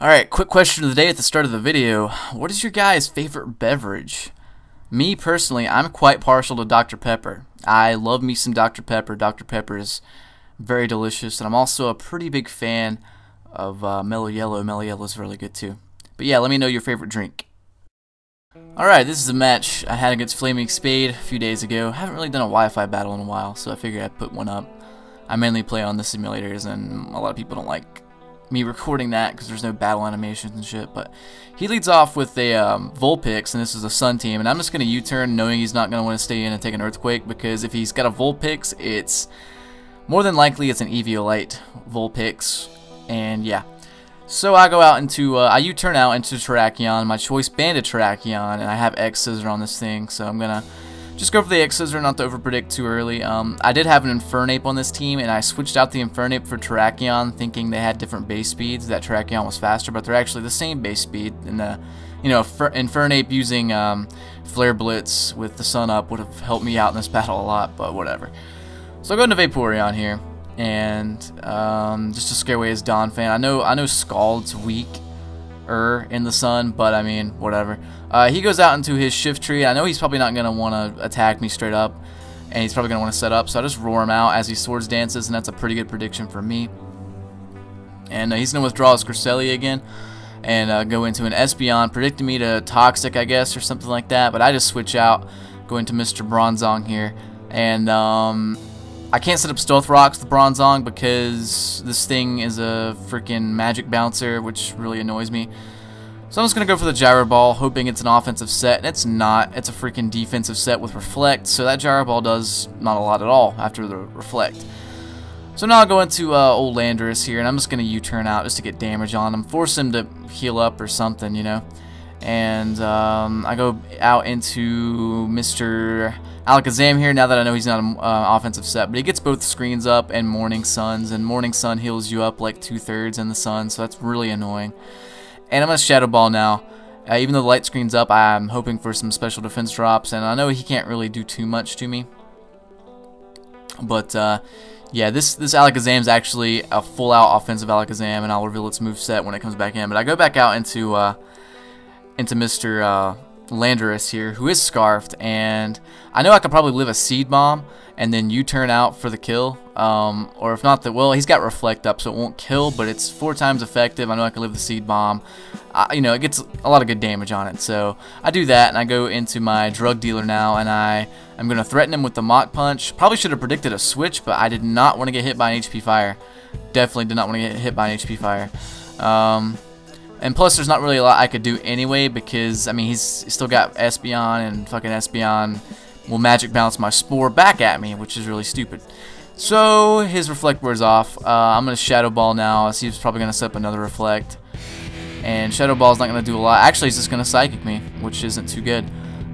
Alright, quick question of the day at the start of the video. What is your guys' favorite beverage? Me, personally, I'm quite partial to Dr. Pepper. I love me some Dr. Pepper. Dr. Pepper is very delicious, and I'm also a pretty big fan of uh, Mellow Yellow. Mellow Yellow is really good too. But yeah, let me know your favorite drink. Alright, this is a match I had against Flaming Spade a few days ago. haven't really done a Wi-Fi battle in a while, so I figured I'd put one up. I mainly play on the simulators, and a lot of people don't like me recording that because there's no battle animations and shit. But he leads off with a um, Vulpix, and this is a Sun team. And I'm just going to U-turn knowing he's not going to want to stay in and take an Earthquake because if he's got a Vulpix, it's more than likely it's an Eviolite Vulpix. And yeah. So I go out into, uh, I U-turn out into Terrakion, my choice Banded Terrakion, and I have X Scissor on this thing, so I'm going to just go for the X-Scissor, not to overpredict too early. Um, I did have an Infernape on this team, and I switched out the Infernape for Terrakion, thinking they had different base speeds, that Terrakion was faster, but they're actually the same base speed. And the, you know, Infernape using um, Flare Blitz with the sun up would have helped me out in this battle a lot, but whatever. So I'll go into Vaporeon here, and um, just to scare away his Donphan. I know, I know Scald's weak, er in the sun, but I mean, whatever. Uh, he goes out into his Shiftry. I know he's probably not going to want to attack me straight up, and he's probably going to want to set up, so I just roar him out as he swords dances, and that's a pretty good prediction for me. And uh, he's going to withdraw his Cresselia again and uh, go into an Espeon, predicting me to Toxic, I guess, or something like that, but I just switch out, go into Mr. Bronzong here, and um, I can't set up Stealth Rocks with Bronzong because this thing is a freaking Magic Bouncer, which really annoys me. So I'm just going to go for the Gyro Ball, hoping it's an offensive set, and it's not. It's a freaking defensive set with Reflect, so that Gyro Ball does not a lot at all after the Reflect. So now I'll go into uh, old Landorus here, and I'm just going to U-turn out just to get damage on him, force him to heal up or something, you know. And um, I go out into Mr. Alakazam here, now that I know he's not an uh, offensive set, but he gets both screens up and Morning Suns, and Morning Sun heals you up like two-thirds in the sun, so that's really annoying. And I'm going to Shadow Ball now. Uh, even though the light screen's up, I'm hoping for some special defense drops, and I know he can't really do too much to me. But, uh, yeah, this, this Alakazam is actually a full-out offensive Alakazam, and I'll reveal its move set when it comes back in. But I go back out into, uh, into Mr. Landorus here, who is Scarfed, and I know I could probably live a Seed Bomb, and then U-turn out for the kill. Um, or if not, the well, he's got Reflect up, so it won't kill, but it's four times effective. I know I can live the Seed Bomb. Uh, you know, it gets a lot of good damage on it. So I do that, and I go into my Drug Dealer now, and I am to threaten him with the Mach Punch. Probably should have predicted a switch, but I did not want to get hit by an HP Fire. Definitely did not want to get hit by an HP Fire. Um, and plus, there's not really a lot I could do anyway because, I mean, he's still got Espeon and fucking Espeon will magic bounce my spore back at me, which is really stupid. So his reflect wears off. Uh, I'm going to Shadow Ball now. He's probably going to set up another reflect. And Shadow Ball's not going to do a lot. Actually, he's just going to Psychic me, which isn't too good.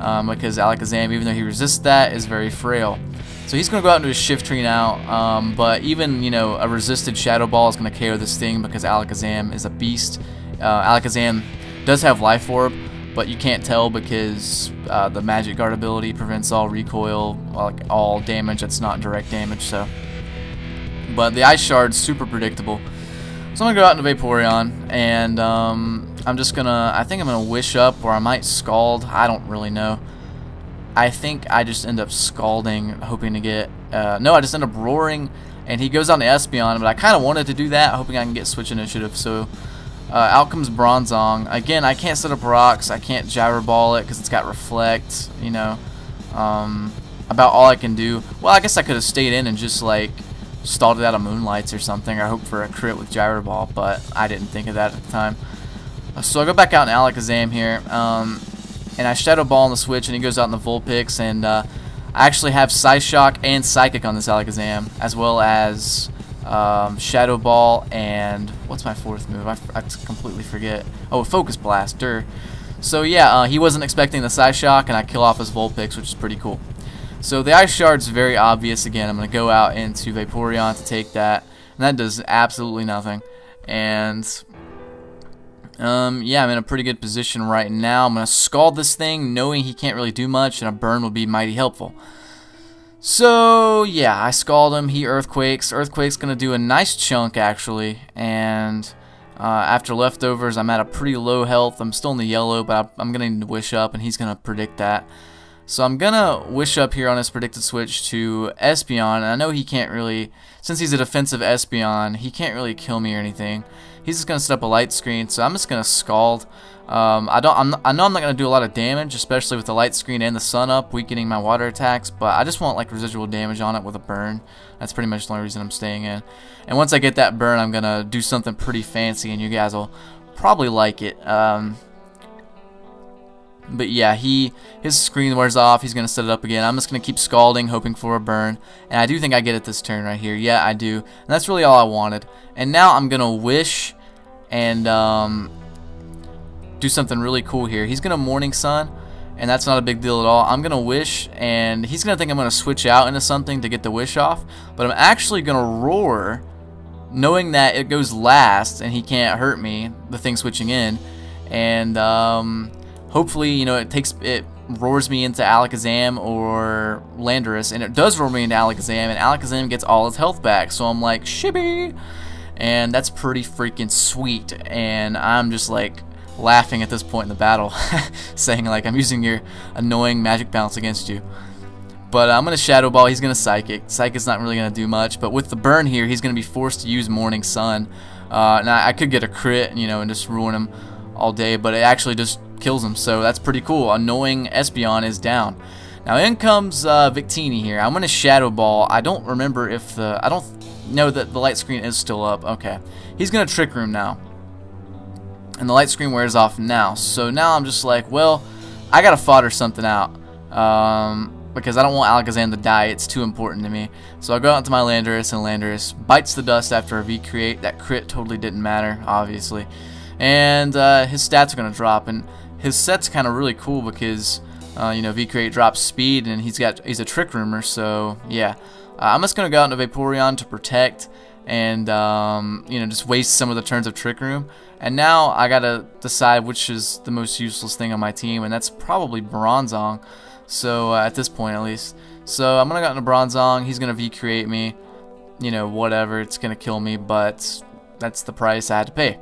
Um, because Alakazam, even though he resists that, is very frail. So he's going to go out into his Shiftry now, um, but even, you know, a resisted Shadow Ball is going to KO this thing because Alakazam is a beast. Uh, Alakazam does have Life Orb, but you can't tell because uh, the Magic Guard ability prevents all recoil, like all damage that's not direct damage. So, but the Ice Shard's super predictable. So I'm gonna go out into Vaporeon, and um, I'm just gonna. I think I'm gonna Wish up, or I might Scald. I don't really know. I think I just end up scalding, hoping to get. Uh, no, I just end up roaring, and he goes on to Espeon. But I kind of wanted to do that, hoping I can get switch initiative. So uh, out comes Bronzong. Again, I can't set up rocks. I can't gyro ball it because it's got reflect. You know, um, about all I can do. Well, I guess I could have stayed in and just like stalled it out of Moonlights or something. I hoped for a crit with gyro ball, but I didn't think of that at the time. Uh, so I go back out in Alakazam here, um, and I Shadow Ball on the switch, and he goes out in the Vulpix, and uh, I actually have Psyshock and Psychic on this Alakazam, as well as um, Shadow Ball, and what's my fourth move? I, I completely forget. Oh, Focus Blaster. So yeah, uh, he wasn't expecting the Psyshock, and I kill off his Vulpix, which is pretty cool. So the Ice Shard's very obvious. Again, I'm going to go out into Vaporeon to take that, and that does absolutely nothing. And um, yeah, I'm in a pretty good position right now. I'm going to Scald this thing, knowing he can't really do much, and a Burn will be mighty helpful. So, yeah, I scald him. He Earthquakes. Earthquake's to do a nice chunk, actually. And Uh, after leftovers, I'm at a pretty low health. I'm still in the yellow, but I'm going to wish up, and he's to predict that. So I'm to wish up here on his predicted switch to Espeon, and I know he can't really, since he's a defensive Espeon, he can't really kill me or anything. He's just going to set up a light screen, so I'm just going to Scald. Um, I don't. I'm, i know I'm not going to do a lot of damage, especially with the light screen and the sun up, weakening my water attacks. But I just want like residual damage on it with a burn. That's pretty much the only reason I'm staying in. And once I get that burn, I'm going to do something pretty fancy, and you guys will probably like it. Um, but yeah, he his screen wears off. He's going to set it up again. I'm just going to keep scalding, hoping for a burn. And I do think I get it this turn right here. Yeah, I do. And that's really all I wanted. And now I'm going to wish and um, do something really cool here. He's going to Morning Sun, and that's not a big deal at all. I'm going to wish, and he's going to think I'm going to switch out into something to get the wish off. But I'm actually going to Roar, knowing that it goes last, and he can't hurt me, the thing switching in. And um, hopefully, you know, it takes it roars me into Alakazam or Landorus, and it does roar me into Alakazam, and Alakazam gets all its health back. So I'm like, shibby! And that's pretty freaking sweet, and I'm just like laughing at this point in the battle, saying like, I'm using your annoying magic bounce against you. But I'm to Shadow Ball, he's to Psychic. Psychic's not really to do much, but with the burn here, he's to be forced to use Morning Sun. Uh, now, I could get a crit, you know, and just ruin him all day, but it actually just kills him, so that's pretty cool. Annoying Espeon is down. Now in comes uh, Victini here. I'm to Shadow Ball. I don't remember if the... I don't know that the light screen is still up. Okay. He's going to Trick Room now. And the light screen wears off now. So now I'm just like, well, I got to fodder something out. Um, because I don't want Alakazam to die. It's too important to me. So I go out to my Landorus, and Landorus bites the dust after a V-Create. That crit totally didn't matter, obviously. And uh, his stats are going to drop. And his set's kind of really cool because uh, you know V-Create drops speed and he's got he's a Trick Roomer so yeah I'm just gonna go out into Vaporeon to protect and um, you know just waste some of the turns of Trick Room. And now I gotta decide which is the most useless thing on my team and that's probably Bronzong. So uh, at this point at least. So I'm gonna go out into Bronzong. He's gonna V-Create me. You know whatever. It's gonna kill me but that's the price I had to pay.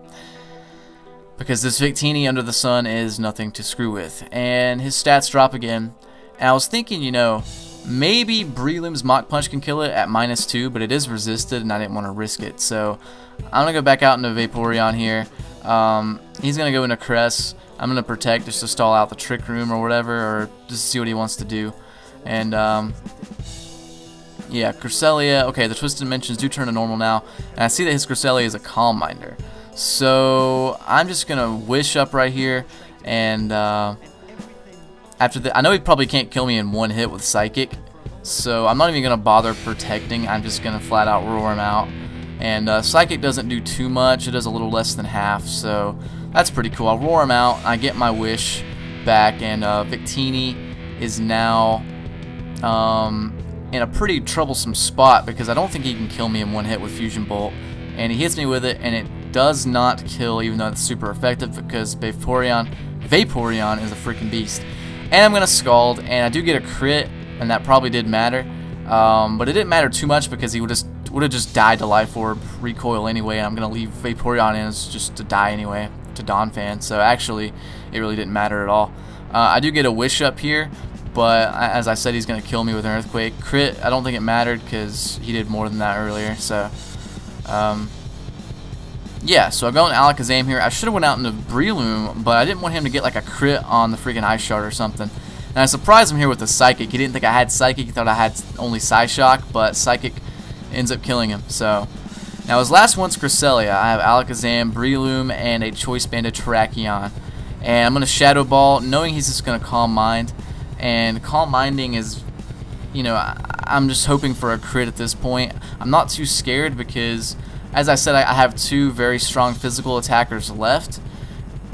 Because this Victini under the sun is nothing to screw with. And his stats drop again. And I was thinking, you know, maybe Breloom's Mach Punch can kill it at minus 2, but it is resisted and I didn't want to risk it. So I'm going to go back out into Vaporeon here. Um, he's going to go into Caress. I'm going to Protect just to stall out the Trick Room or whatever, or just see what he wants to do. And, um, yeah, Cresselia. Okay, the Twisted Dimensions do turn to normal now. And I see that his Cresselia is a Calm Minder. So I'm just gonna wish up right here, and uh, after the, I know he probably can't kill me in one hit with Psychic, so I'm not even gonna bother protecting. I'm just gonna flat out roar him out. And uh, Psychic doesn't do too much; it does a little less than half, so that's pretty cool. I'll roar him out. I get my wish back, and uh, Victini is now um, in a pretty troublesome spot because I don't think he can kill me in one hit with Fusion Bolt. And he hits me with it, and it does not kill, even though it's super effective, because Vaporeon, Vaporeon is a freaking beast. And I'm going to Scald, and I do get a crit, and that probably did matter. Um, but it didn't matter too much because he would just would have just died to Life Orb recoil anyway. I'm going to leave Vaporeon in just to die anyway to Donphan. So actually, it really didn't matter at all. Uh, I do get a Wish up here, but as I said, he's going to kill me with an Earthquake. Crit, I don't think it mattered because he did more than that earlier. So, um, yeah, so I go into Alakazam here. I should have went out into Breloom, but I didn't want him to get like a crit on the freaking Ice Shard or something. And I surprised him here with the Psychic. He didn't think I had Psychic. He thought I had only Psyshock, but Psychic ends up killing him. So now his last one's Cresselia. I have Alakazam, Breloom, and a Choice Banded Terrakion. And I'm going to Shadow Ball, knowing he's just going to Calm Mind. And Calm Minding is, you know, I, I'm just hoping for a crit at this point. I'm not too scared because as I said, I have two very strong physical attackers left.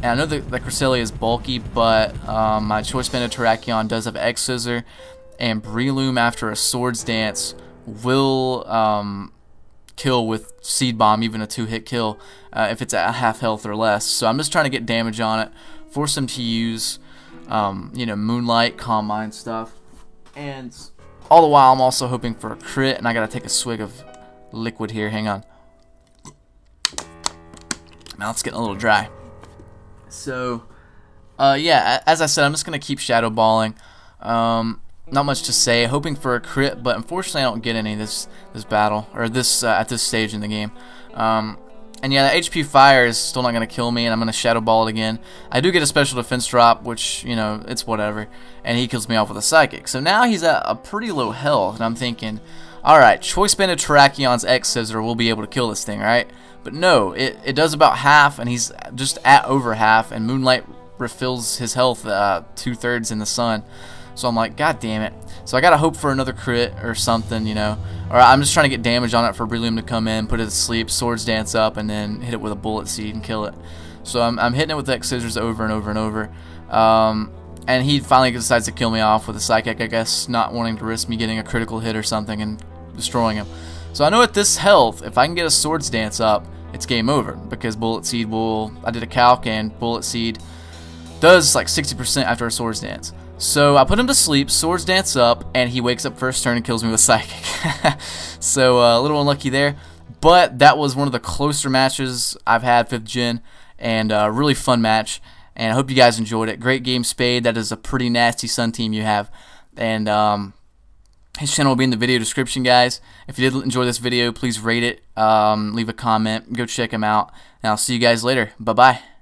And I know that, that Cresselia is bulky, but um, my Choice Banded Terrakion does have X Scissor, and Breloom after a Swords Dance will um, kill with Seed Bomb, even a two-hit kill, uh, if it's at half health or less. So I'm just trying to get damage on it, force him to use, um, you know, Moonlight, Calm Mind stuff, and all the while I'm also hoping for a crit, and I gotta take a swig of liquid here. Hang on. Mouth's getting a little dry. So, uh, yeah, as I said, I'm just going to keep shadow balling. Um, not much to say. Hoping for a crit, but unfortunately I don't get any this this battle or this uh, at this stage in the game. Um, and yeah, the HP fire is still not going to kill me, and I'm going to shadow ball it again. I do get a special defense drop, which you know it's whatever, and he kills me off with a psychic. So now he's at a pretty low health, and I'm thinking, all right, choice banded Terrakion's X Scissor will be able to kill this thing, right? But no, it it does about half, and he's just at over half, and Moonlight refills his health uh, two thirds in the sun. So I'm like, God damn it. So I gotta hope for another crit or something, you know. Or I'm just trying to get damage on it for Breloom to come in, put it to sleep, Swords Dance up, and then hit it with a Bullet Seed and kill it. So I'm, I'm hitting it with X Scissors over and over and over. Um, and he finally decides to kill me off with a Psychic, I guess, not wanting to risk me getting a critical hit or something and destroying him. So I know at this health, if I can get a Swords Dance up, it's game over because Bullet Seed will. I did a calc and Bullet Seed does like 60% after a Swords Dance. So I put him to sleep, swords dance up, and he wakes up first turn and kills me with Psychic. so uh, a little unlucky there. But that was one of the closer matches I've had 5th Gen, and a really fun match. And I hope you guys enjoyed it. Great game, Spade. That is a pretty nasty Sun team you have. And um, his channel will be in the video description, guys. If you did enjoy this video, please rate it, um, leave a comment, go check him out. And I'll see you guys later. Bye-bye.